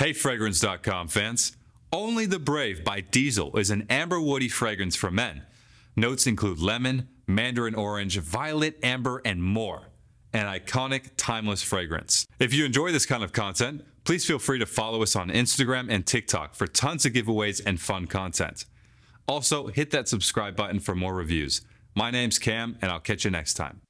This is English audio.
Hey, Fragrance.com fans. Only the Brave by Diesel is an amber woody fragrance for men. Notes include lemon, mandarin orange, violet, amber, and more. An iconic, timeless fragrance. If you enjoy this kind of content, please feel free to follow us on Instagram and TikTok for tons of giveaways and fun content. Also, hit that subscribe button for more reviews. My name's Cam, and I'll catch you next time.